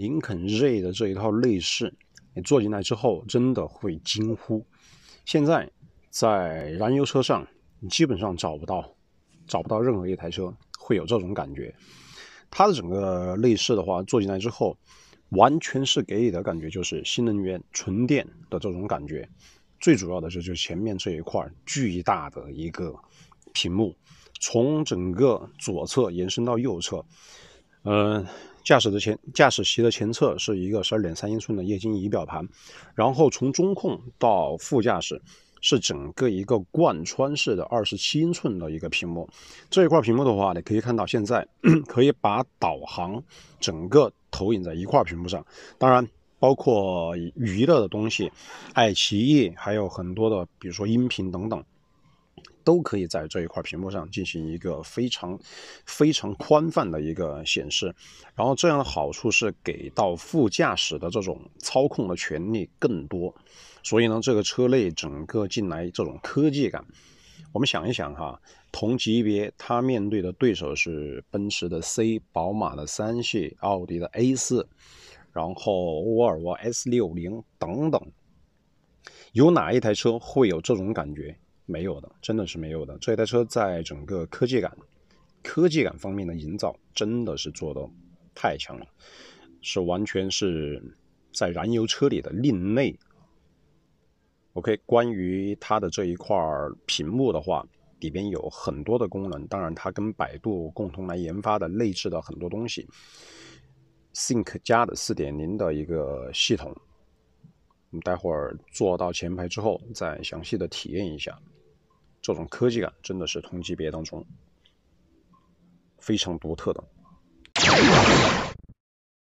林肯 Z 的这一套内饰，你坐进来之后真的会惊呼。现在在燃油车上，你基本上找不到找不到任何一台车会有这种感觉。它的整个内饰的话，坐进来之后，完全是给你的感觉就是新能源纯电的这种感觉。最主要的是，就是前面这一块巨大的一个屏幕，从整个左侧延伸到右侧，嗯。驾驶的前驾驶席的前侧是一个十二点三英寸的液晶仪表盘，然后从中控到副驾驶是整个一个贯穿式的二十七英寸的一个屏幕。这一块屏幕的话，你可以看到现在 可以把导航整个投影在一块屏幕上，当然包括娱乐的东西，爱奇艺还有很多的，比如说音频等等。都可以在这一块屏幕上进行一个非常非常宽泛的一个显示，然后这样的好处是给到副驾驶的这种操控的权利更多，所以呢，这个车内整个进来这种科技感，我们想一想哈，同级别它面对的对手是奔驰的 C、宝马的三系、奥迪的 A 四，然后沃尔沃 S 六零等等，有哪一台车会有这种感觉？没有的，真的是没有的。这一台车在整个科技感、科技感方面的营造，真的是做的太强了，是完全是在燃油车里的另类。OK，关于它的这一块屏幕的话，里边有很多的功能，当然它跟百度共同来研发的内置的很多东西，Think 加的四点零的一个系统，我们待会儿坐到前排之后再详细的体验一下。这种科技感真的是同级别当中非常独特的。